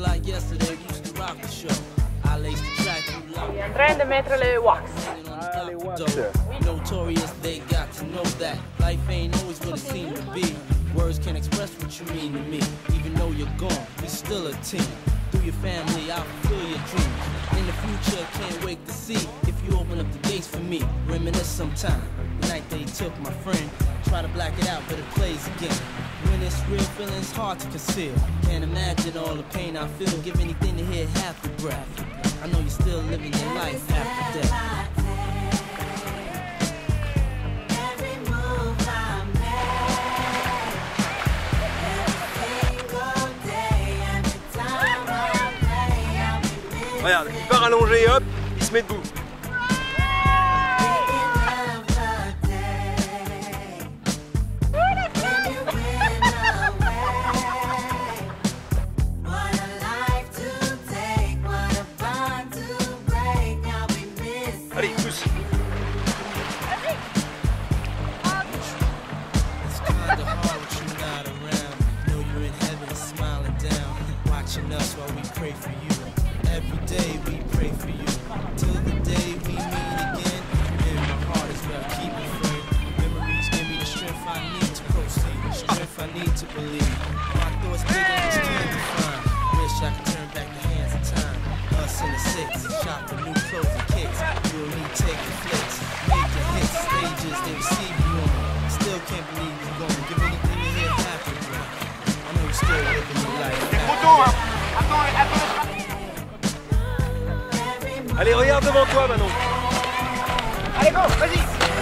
Seems like yesterday we used to rock the show. I laced the track, you locked Vi andrà in mettere le wax. Notorious, they got to know that life ain't always what it seemed to be. Words can't express what you mean to me. Even though you're gone, we still a team. Through your family, I'll fulfill your dreams. In the future, can't wait to see if you open up the gates for me. Reminisce sometime. The took my friend. Try to black it out, but it plays again. When it's real, feeling's hard to conceal. Can't imagine all the pain I feel. Give anything to hear half the breath. I know you're still living your life after death. Every move I make, every single day, every time I play, I'll be Regarde, il part allongé, hop, il se met debout. Watching us while we pray for you. Every day we pray for you. Till the day we meet again. In my heart is where I keep it free. Memories give me the strength I need to proceed. The strength I need to believe. My thoughts bigger than can't define. Wish I could turn back the hands of time. Us in the six, shop for new clothes Allez, regarde devant toi, Manon. Allez, go, vas-y